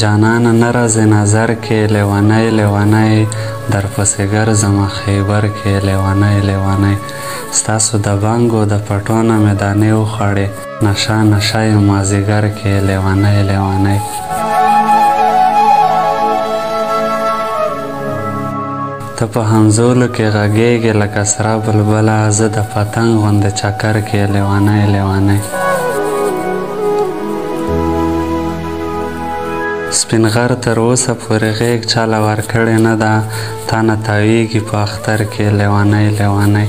جانانه نه راځې نظر کې لیونی لیونی درپسې ګرځمه خیبر کې لیونی لیونی ستاسو د بنګو د پټو نه مې دانې وخوړې نشه نشه یم مازیګر کې لیونی لیونی ته په همزولو کې غږېږې لکه سره بلبله زه د پتنګ غوندې چکر کې لیونی لیونی سپین غر تر اوسه پورې غېږ چاله ورکړې نه ده تا نه تاویږي په اختر کې لیونی لیونی